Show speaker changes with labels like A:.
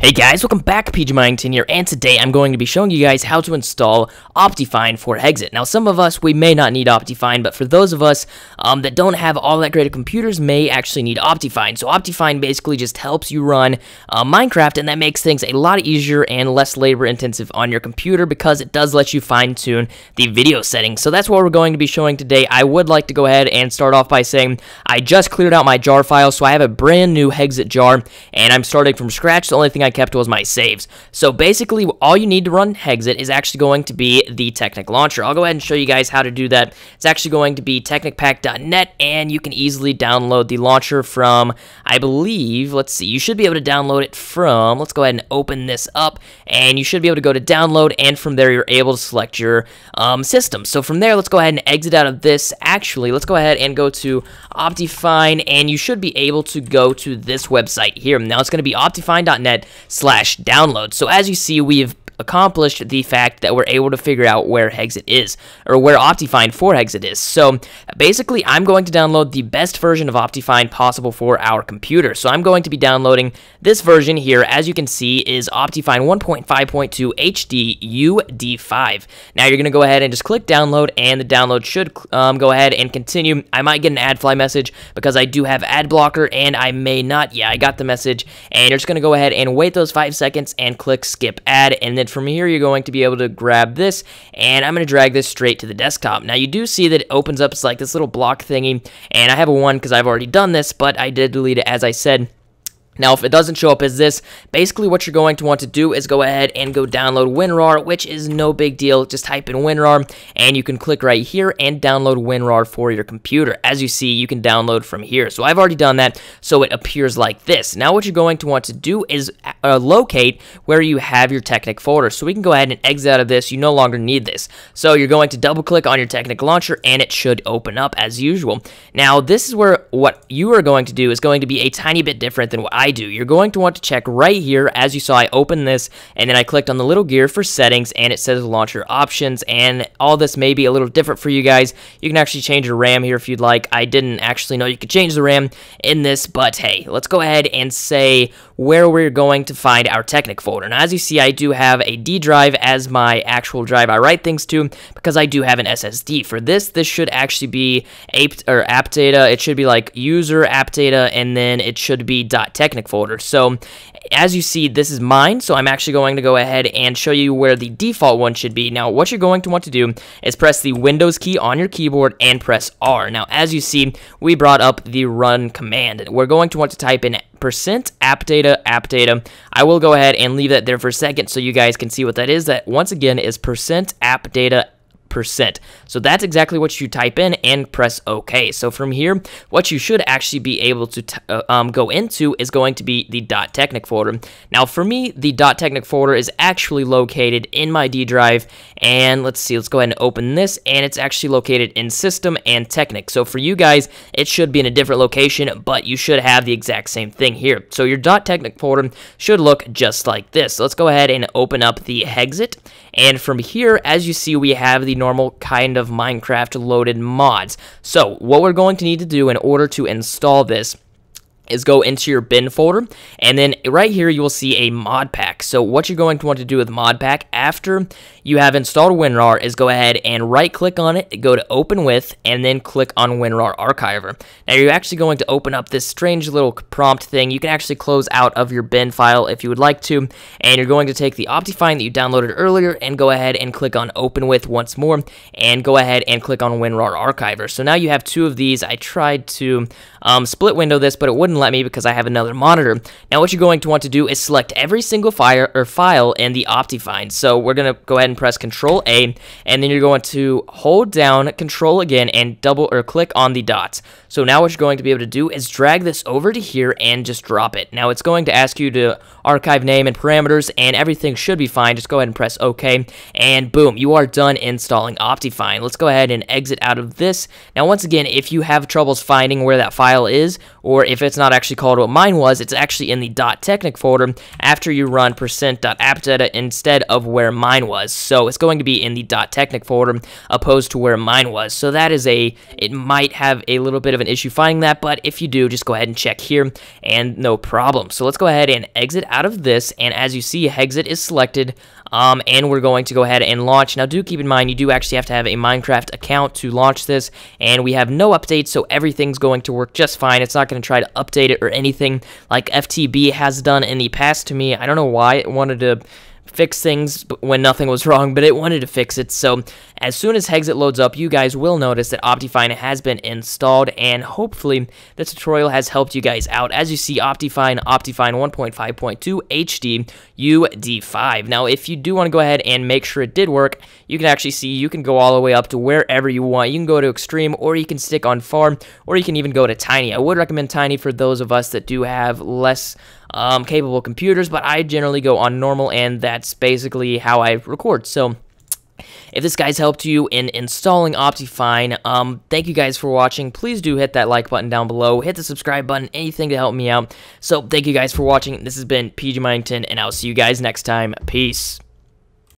A: Hey guys, welcome back, PGmining10 here, and today I'm going to be showing you guys how to install Optifine for Hexxit. Now, some of us, we may not need Optifine, but for those of us um, that don't have all that great of computers, may actually need Optifine. So Optifine basically just helps you run uh, Minecraft, and that makes things a lot easier and less labor-intensive on your computer because it does let you fine-tune the video settings. So that's what we're going to be showing today. I would like to go ahead and start off by saying I just cleared out my jar file, so I have a brand new Hexxit jar, and I'm starting from scratch. The only thing I I kept was my saves. So basically, all you need to run Hexxit is actually going to be the Technic launcher. I'll go ahead and show you guys how to do that. It's actually going to be technicpack.net, and you can easily download the launcher from, I believe, let's see, you should be able to download it from, let's go ahead and open this up, and you should be able to go to download, and from there, you're able to select your um, system. So from there, let's go ahead and exit out of this. Actually, let's go ahead and go to Optifine, and you should be able to go to this website here. Now, it's going to be optifine.net slash download. So as you see, we've accomplished the fact that we're able to figure out where Hexxit is, or where Optifine for Hexxit is. So basically, I'm going to download the best version of Optifine possible for our computer. So I'm going to be downloading this version here, as you can see, is Optifine 1.5.2 HD UD5. Now you're going to go ahead and just click download, and the download should um, go ahead and continue. I might get an AdFly message because I do have ad blocker, and I may not. Yeah, I got the message, and you're just going to go ahead and wait those five seconds and click skip ad, and then from here, you're going to be able to grab this, and I'm going to drag this straight to the desktop. Now, you do see that it opens up, it's like this little block thingy, and I have a 1 because I've already done this, but I did delete it, as I said. Now, if it doesn't show up as this, basically what you're going to want to do is go ahead and go download WinRAR, which is no big deal. Just type in WinRAR, and you can click right here and download WinRAR for your computer. As you see, you can download from here. So I've already done that, so it appears like this. Now, what you're going to want to do is uh, locate where you have your Technic folder. So we can go ahead and exit out of this. You no longer need this. So you're going to double-click on your Technic launcher, and it should open up as usual. Now, this is where what you are going to do is going to be a tiny bit different than what I do. You're going to want to check right here. As you saw, I opened this and then I clicked on the little gear for settings and it says launcher options and all this may be a little different for you guys. You can actually change your RAM here if you'd like. I didn't actually know you could change the RAM in this, but hey, let's go ahead and say where we're going to find our Technic folder. Now, as you see, I do have a D drive as my actual drive I write things to because I do have an SSD. For this, this should actually be app, or app data. It should be like user app data, and then it should be .technic folder. So as you see, this is mine, so I'm actually going to go ahead and show you where the default one should be. Now, what you're going to want to do is press the Windows key on your keyboard and press R. Now, as you see, we brought up the run command. We're going to want to type in percent app data app data i will go ahead and leave that there for a second so you guys can see what that is that once again is percent app data. Percent so that's exactly what you type in and press OK. So from here, what you should actually be able to uh, um, go into is going to be the .technic folder. Now for me, the .technic folder is actually located in my D drive, and let's see, let's go ahead and open this, and it's actually located in System and Technic. So for you guys, it should be in a different location, but you should have the exact same thing here. So your .technic folder should look just like this. So let's go ahead and open up the Hexxit, and from here, as you see, we have the normal kind of Minecraft loaded mods. So what we're going to need to do in order to install this is go into your bin folder and then right here you will see a mod pack. So what you're going to want to do with mod pack after you have installed WinRAR is go ahead and right click on it go to open with and then click on WinRAR archiver. Now you're actually going to open up this strange little prompt thing. You can actually close out of your bin file if you would like to and you're going to take the Optifine that you downloaded earlier and go ahead and click on open with once more and go ahead and click on WinRAR archiver. So now you have two of these. I tried to um, split window this but it wouldn't let me because I have another monitor. Now what you're going to want to do is select every single file or file in the Optifine. So we're going to go ahead and press Control A, and then you're going to hold down Control again and double or click on the dots. So now what you're going to be able to do is drag this over to here and just drop it. Now it's going to ask you to archive name and parameters, and everything should be fine. Just go ahead and press OK, and boom, you are done installing Optifine. Let's go ahead and exit out of this. Now once again, if you have troubles finding where that file is, or if it's not not actually called what mine was. It's actually in the .technic folder after you run %.appdata instead of where mine was. So it's going to be in the .technic folder opposed to where mine was. So that is a, it might have a little bit of an issue finding that, but if you do, just go ahead and check here and no problem. So let's go ahead and exit out of this. And as you see, Hexxit is selected um, and we're going to go ahead and launch. Now, do keep in mind, you do actually have to have a Minecraft account to launch this, and we have no updates, so everything's going to work just fine. It's not going to try to update it or anything like FTB has done in the past to me. I don't know why it wanted to fix things when nothing was wrong, but it wanted to fix it. So as soon as Hexxit loads up, you guys will notice that Optifine has been installed, and hopefully the tutorial has helped you guys out. As you see, Optifine, Optifine 1.5.2 HD UD5. Now, if you do want to go ahead and make sure it did work, you can actually see you can go all the way up to wherever you want. You can go to Extreme, or you can stick on Farm, or you can even go to Tiny. I would recommend Tiny for those of us that do have less um, capable computers, but I generally go on normal, and that's basically how I record. So, if this guy's helped you in installing Optifine, um, thank you guys for watching. Please do hit that like button down below. Hit the subscribe button, anything to help me out. So, thank you guys for watching. This has been PGmining10, and I'll see you guys next time. Peace.